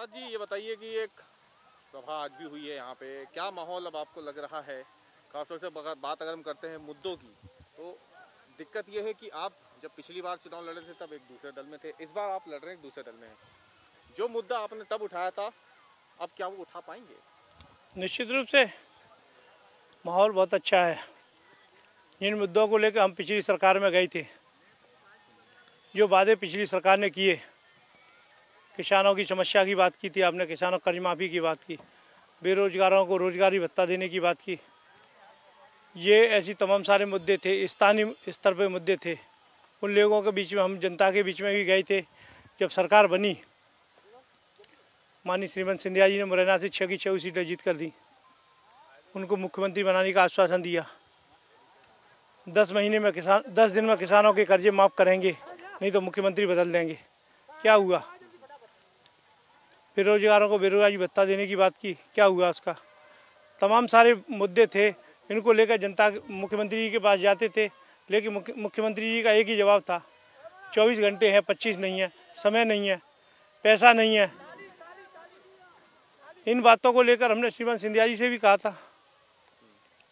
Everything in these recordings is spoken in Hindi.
जी, ये बताइए कि एक सभा आज भी हुई है यहाँ पे। क्या माहौल अब आपको लग रहा है? खासतौर से बात अगर हम करते हैं मुद्दों की तो दिक्कत ये है कि आप जब पिछली बार चुनाव लड़े थे, तब एक दूसरे दल में थे। इस बार आप लड़ रहे हैं एक दूसरे दल में हैं। जो मुद्दा आपने तब उठाया था, अब क्या वो उठा पाएँगे? निश्चित रूप से माहौल बहुत अच्छा है। जिन मुद्दों को लेकर हम पिछली सरकार में गए थे। जो वादे पिछली सरकार ने किए किसानों की समस्या की बात की थी, आपने किसानों कर्ज माफ़ी की बात की, बेरोजगारों को रोजगारी भत्ता देने की बात की। ये ऐसी तमाम सारे मुद्दे थे, स्थानीय स्तर पर मुद्दे थे। उन लोगों के बीच में हम, जनता के बीच में भी गए थे। जब सरकार बनी, माननीय श्रीमंत सिंधिया जी ने मुरैना से छः की छः सीटें जीत कर दी। उनको मुख्यमंत्री बनाने का आश्वासन दिया। दस महीने में किसान, दस दिन में किसानों के कर्जे माफ़ करेंगे, नहीं तो मुख्यमंत्री बदल देंगे। क्या हुआ? बेरोजगारों को बेरोजगारी भत्ता देने की बात की, क्या हुआ उसका? तमाम सारे मुद्दे थे, इनको लेकर जनता मुख्यमंत्री जी के पास जाते थे, लेकिन मुख्यमंत्री जी का एक ही जवाब था, चौबीस घंटे हैं, पच्चीस नहीं है, समय नहीं है, पैसा नहीं है। इन बातों को लेकर हमने श्रीमान सिंधिया जी से भी कहा था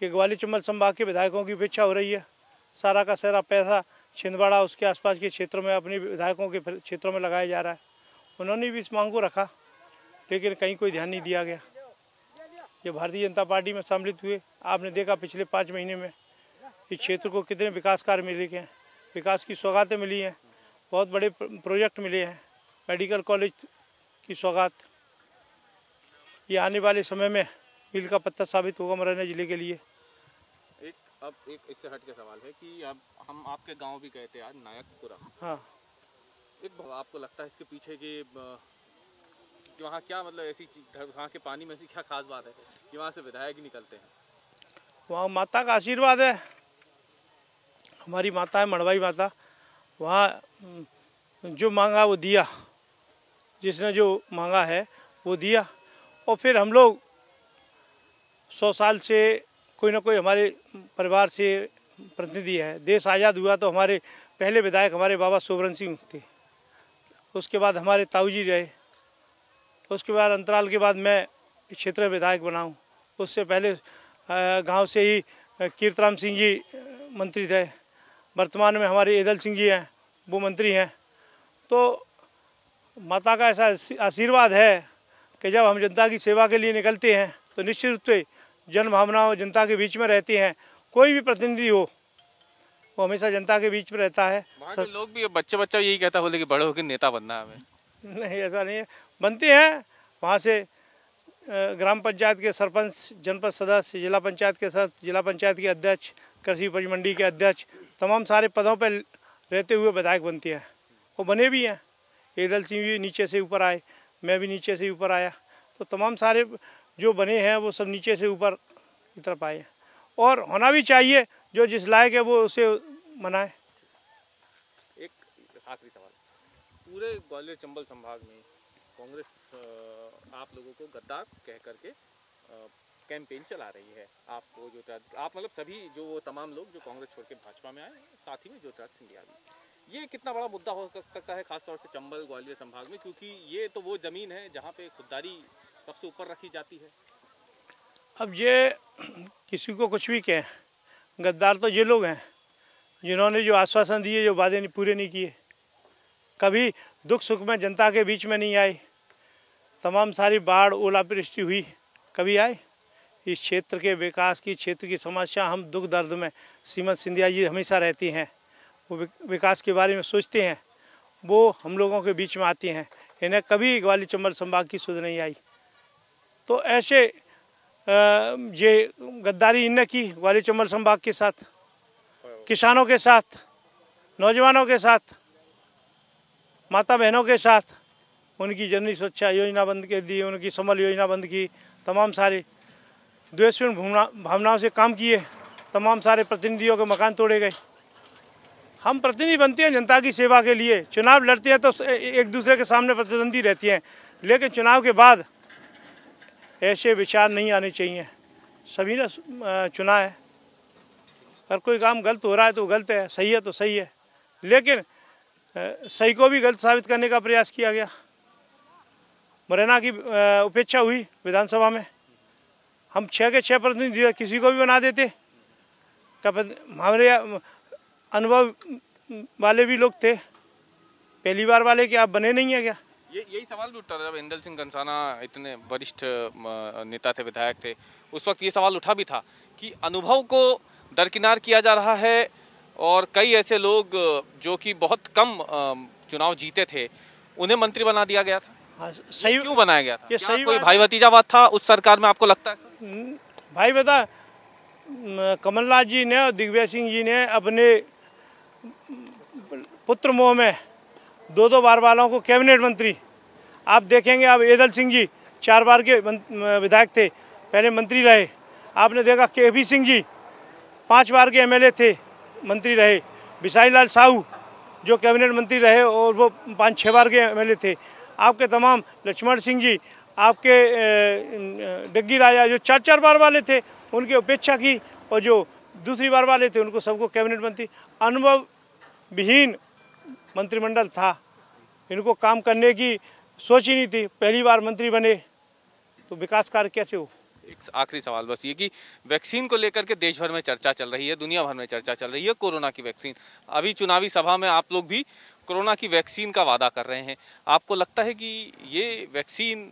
कि ग्वालियर चंबल संभाग के विधायकों की उपेक्षा हो रही है। सारा का सारा पैसा छिंदवाड़ा, उसके आसपास के क्षेत्रों में, अपने विधायकों के क्षेत्रों में लगाया जा रहा है। उन्होंने भी इस मांग को रखा। लेकिन कहीं कोई ध्यान नहीं दिया गया। जब भारतीय जनता पार्टी में सम्मिलित हुए। आपने देखा पिछले पाँच महीने में इस क्षेत्र को कितने विकास कार्य मिले हैं। विकास की सौगातें मिली हैं। बहुत बड़े प्रोजेक्ट मिले हैं। मेडिकल कॉलेज की सौगात। ये आने वाले समय में मील का पत्थर साबित होगा मुरैना ज़िले के लिए। एक अब एक इससे हट के सवाल है कि अब हम आपके गाँव भी गए थे आज नायकपुरा। हाँ। एक आपको लगता है इसके पीछे की कि वहाँ क्या मतलब ऐसी वहाँ के पानी में ऐसी क्या खास बात है कि वहाँ से विधायक ही निकलते हैं? वहाँ माता का आशीर्वाद है। हमारी माता है, मड़वाई माता। वहाँ जो मांगा वो दिया। जिसने जो मांगा है, वो दिया। और फिर हम लोग सौ साल से कोई ना कोई हमारे परिवार से प्रतिनिधि है। देश आज़ाद हुआ तो हमारे पहले विधायक हमारे बाबा सोबरन सिंह थे। उसके बाद हमारे ताऊ जी रहे। उसके बाद अंतराल के बाद मैं क्षेत्र विधायक बना हूँ। उससे पहले गाँव से ही कीर्तराम सिंह जी मंत्री थे। वर्तमान में हमारे ईदल सिंह जी हैं वो मंत्री हैं। तो माता का ऐसा आशीर्वाद है कि जब हम जनता की सेवा के लिए निकलते हैं तो निश्चित रूप से जन भावनाओं जनता के बीच में रहती हैं। कोई भी प्रतिनिधि हो वो हमेशा जनता के बीच में रहता है। के लोग भी बच्चे बच्चा यही कहता बोले कि बड़े होकर नेता बनना है हमें। नहीं ऐसा नहीं है। बनते हैं। वहाँ से ग्राम पंचायत के सरपंच, जनपद सदस्य, जिला पंचायत के सदस्य, जिला पंचायत के अध्यक्ष, कृषि उपज मंडी के अध्यक्ष, तमाम सारे पदों पर रहते हुए विधायक बनते हैं। वो बने भी हैं। ईदल सिंह भी नीचे से ऊपर आए, मैं भी नीचे से ऊपर आया। तो तमाम सारे जो बने हैं, वो सब नीचे से ऊपर की तरफ़ आए हैं। और होना भी चाहिए, जो जिस लायक है वो उसे मनाए। एक आखिरी सवाल। पूरे ग्वालियर चंबल संभाग में कांग्रेस आप लोगों को गद्दार कह करके कैंपेन चला रही है। आपको जो आप मतलब सभी जो तमाम लोग जो कांग्रेस छोड़ के भाजपा में आए साथ ही में ज्योतिराज सिंधिया भी। ये कितना बड़ा मुद्दा हो सकता है खासतौर से चंबल ग्वालियर संभाग में, क्योंकि ये तो वो ज़मीन है जहाँ पे खुददारी सबसे ऊपर रखी जाती है। अब ये किसी को कुछ भी कहें, गद्दार तो ये लोग हैं, जिन्होंने जो आश्वासन दिए, जो वादे पूरे नहीं किए। कभी दुख सुख में जनता के बीच में नहीं आए तमाम सारी बाढ़ ओलावृष्टि हुई, कभी आए? इस क्षेत्र के विकास की, क्षेत्र की समस्या, हम दुख दर्द में। सीमत सिंधिया जी हमेशा रहती हैं। वो विकास के बारे में सोचते हैं। वो हम लोगों के बीच में आती हैं। इन्हें कभी ग्वाली चंबल संभाग की सुध नहीं आई। तो ऐसे ये गद्दारी इनने की ग्वाली चंबल संभाग के साथ, किसानों के साथ, नौजवानों के साथ माता बहनों के साथ उनकी जननी सुरक्षा योजना बंद कर दी, उनकी समल योजना बंद की। तमाम सारे द्वेषपूर्ण भावनाओं से काम किए। तमाम सारे प्रतिनिधियों के मकान तोड़े गए। हम प्रतिनिधि बनते हैं जनता की सेवा के लिए। चुनाव लड़ते हैं तो एक दूसरे के सामने प्रतिद्वंदी रहती हैं। लेकिन चुनाव के बाद ऐसे विचार नहीं आने चाहिए। सभी ने चुना है। अगर कोई काम गलत हो रहा है तो गलत है। सही है तो सही है। लेकिन सही को भी गलत साबित करने का प्रयास किया गया। मुरैना की उपेक्षा हुई विधानसभा में। हम छः के छः प्रतिनिधि किसी को भी बना देते। हमारे अनुभव वाले भी लोग थे। पहली बार वाले कि आप बने नहीं है क्या? ये, यही सवाल भी उठता था जब इंदल सिंह कंसाना इतने वरिष्ठ नेता थे, विधायक थे, उस वक्त ये सवाल उठा भी था कि अनुभव को दरकिनार किया जा रहा है और कई ऐसे लोग, जो कि बहुत कम चुनाव जीते थे, उन्हें मंत्री बना दिया गया था। हाँ सही क्यों बनाया गया था? ये सही कोई भाई भतीजावाद था उस सरकार में आपको लगता है भाई बता कमलनाथ जी ने और दिग्विजय सिंह जी ने अपने पुत्र मोह में दो दो बार वालों को कैबिनेट मंत्री। आप देखेंगे अब एदल सिंह जी चार बार के विधायक थे पहले मंत्री रहे। आपने देखा के पी सिंह जी पाँच बार के एमएलए थे मंत्री रहे। बिसाई लाल साहू जो कैबिनेट मंत्री रहे और वो पाँच छः बार के एमएलए थे। आपके तमाम लक्ष्मण सिंह जी, आपके डग्गी राजा जो चार चार बार वाले थे, उनकी उपेक्षा की और जो दूसरी बार वाले थे, उनको सबको कैबिनेट मंत्री अनुभव विहीन मंत्रिमंडल था। इनको काम करने की सोच ही नहीं थी, पहली बार मंत्री बने। तो विकास कार्य कैसे हो? एक आखिरी सवाल बस ये कि वैक्सीन को लेकर के देश भर में चर्चा चल रही है, दुनिया भर में चर्चा चल रही है कोरोना की वैक्सीन। अभी चुनावी सभा में आप लोग भी कोरोना की वैक्सीन का वादा कर रहे हैं। आपको लगता है कि ये वैक्सीन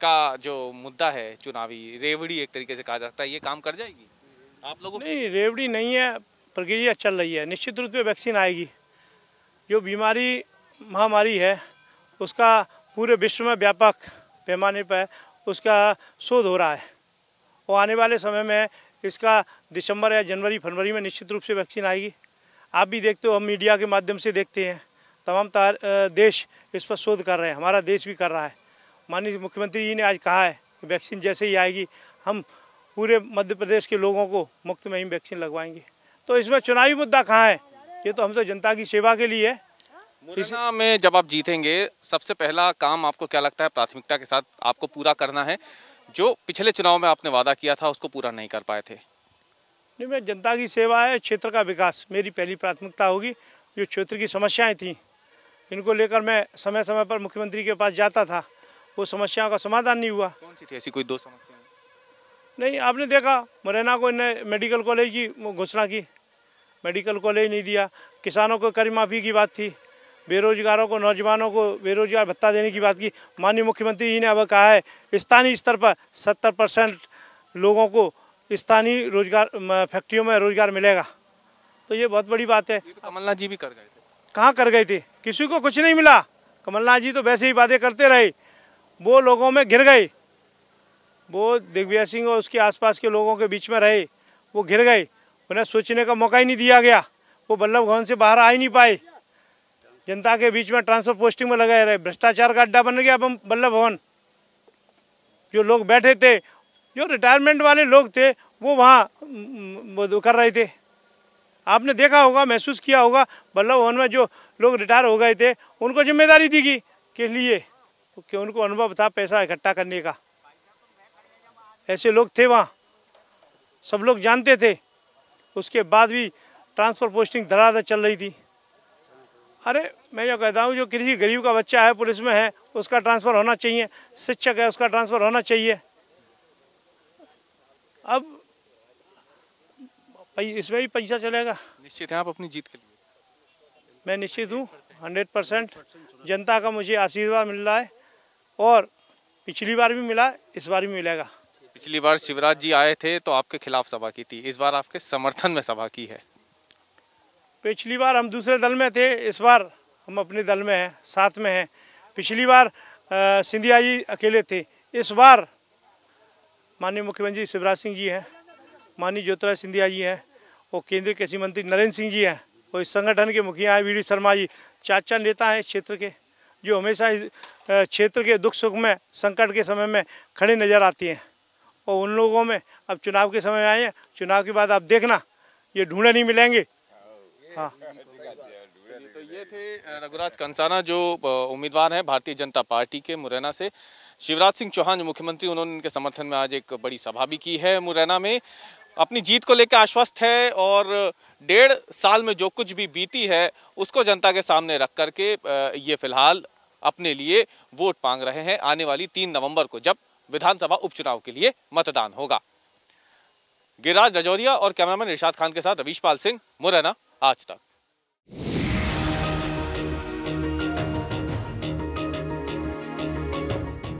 का जो मुद्दा है, चुनावी रेवड़ी एक तरीके से कहा जाता है, ये काम कर जाएगी? आप लोगों नहीं, रेवड़ी नहीं है, प्रक्रिया चल रही है। निश्चित रूप से वैक्सीन आएगी। जो बीमारी, महामारी है, उसका पूरे विश्व में व्यापक पैमाने पर उसका शोध हो रहा है। और आने वाले समय में इसका दिसंबर या जनवरी, फरवरी में निश्चित रूप से वैक्सीन आएगी। आप भी देखते हो, हम मीडिया के माध्यम से देखते हैं। तमाम तार देश इस पर शोध कर रहे हैं हमारा देश भी कर रहा है। माननीय मुख्यमंत्री जी ने आज कहा है कि वैक्सीन जैसे ही आएगी हम पूरे मध्य प्रदेश के लोगों को मुफ़्त में ही वैक्सीन लगवाएँगे। तो इसमें चुनावी मुद्दा कहाँ है? ये तो हम तो जनता की सेवा के लिए है। मुरैना में जब आप जीतेंगे सबसे पहला काम आपको क्या लगता है प्राथमिकता के साथ आपको पूरा करना है? जो पिछले चुनाव में आपने वादा किया था उसको पूरा नहीं कर पाए थे। नहीं मैं जनता की सेवा है क्षेत्र का विकास मेरी पहली प्राथमिकता होगी। जो क्षेत्र की समस्याएँ थी इनको लेकर मैं समय समय पर मुख्यमंत्री के पास जाता था। वो समस्याओं का समाधान नहीं हुआ। कौन सी थी ऐसी कोई दो समस्याएँ? नहीं आपने देखा मुरैना को इन्हें मेडिकल कॉलेज की घोषणा की। मेडिकल कॉलेज नहीं दिया। किसानों को कर माफ़ी की बात थी। बेरोजगारों को नौजवानों को बेरोजगार भत्ता देने की बात की। माननीय मुख्यमंत्री जी ने अब कहा है स्थानीय स्तर पर सत्तर परसेंट लोगों को स्थानीय रोज़गार फैक्ट्रियों में रोज़गार मिलेगा। तो ये बहुत बड़ी बात है। तो कमलनाथ जी भी कर गए कहाँ कर गए थे? किसी को कुछ नहीं मिला। कमलनाथ जी तो वैसे ही बातें करते रहे। वो लोगों में घिर गए वो दिग्विजय सिंह और उसके आसपास के लोगों के बीच में रहे। वो घिर गए। उन्हें सोचने का मौका ही नहीं दिया गया। वो बल्लभ भवन से बाहर आ ही नहीं पाए। जनता के बीच में ट्रांसफ़र पोस्टिंग में लगाए रहे। भ्रष्टाचार का अड्डा बन गया बल्लभ भवन। जो लोग बैठे थे, जो रिटायरमेंट वाले लोग थे, वो वहाँ कर रहे थे। आपने देखा होगा, महसूस किया होगा, बल्लभ भवन में जो लोग रिटायर हो गए थे, उनको ज़िम्मेदारी दी गई के लिए कि उनको अनुभव था पैसा इकट्ठा करने का। ऐसे लोग थे वहाँ, सब लोग जानते थे। उसके बाद भी ट्रांसफ़र पोस्टिंग धड़ाधड़ चल रही थी। अरे, मैं जो कहता हूँ, जो किसी गरीब का बच्चा है, पुलिस में है, उसका ट्रांसफ़र होना चाहिए, शिक्षक है, उसका ट्रांसफ़र होना चाहिए। अब इसमें भी पैसा चलेगा। निश्चित है आप अपनी जीत के लिए। मैं निश्चित हूँ हंड्रेड परसेंट जनता का मुझे आशीर्वाद मिल रहा है और पिछली बार भी मिला इस बार भी मिलेगा। पिछली बार शिवराज जी आए थे तो आपके खिलाफ सभा की थी इस बार आपके समर्थन में सभा की है। पिछली बार हम दूसरे दल में थे इस बार हम अपने दल में हैं साथ में हैं। पिछली बार सिंधिया जी अकेले थे इस बार माननीय मुख्यमंत्री शिवराज सिंह जी हैं। माननीय ज्योतिराज सिंधिया जी हैं और केंद्रीय कृषि मंत्री नरेंद्र सिंह जी हैं और इस संगठन के मुखिया हैं, वी शर्मा जी चार नेता हैं क्षेत्र के, जो हमेशा क्षेत्र के दुख सुख में, संकट के समय में खड़े नज़र आती हैं। और उन लोगों में अब चुनाव के समय आए हैं, चुनाव के बाद आप देखना, ये ढूंढे नहीं मिलेंगे। हाँ। तो ये थे रघुराज कंसाना जो उम्मीदवार हैं भारतीय जनता पार्टी के मुरैना से। शिवराज सिंह चौहान जो मुख्यमंत्री, उन्होंने इनके समर्थन में आज एक बड़ी सभा भी की है मुरैना में। अपनी जीत को लेकर आश्वस्त है और डेढ़ साल में जो कुछ भी बीती है, उसको जनता के सामने रख करके ये फ़िलहाल अपने लिए वोट मांग रहे हैं आने वाली तीन नवंबर को, जब विधानसभा उपचुनाव के लिए मतदान होगा। गिरिराज रजौरिया और कैमरामैन इरशाद खान के साथ रवीश पाल सिंह, मुरैना, आज तक।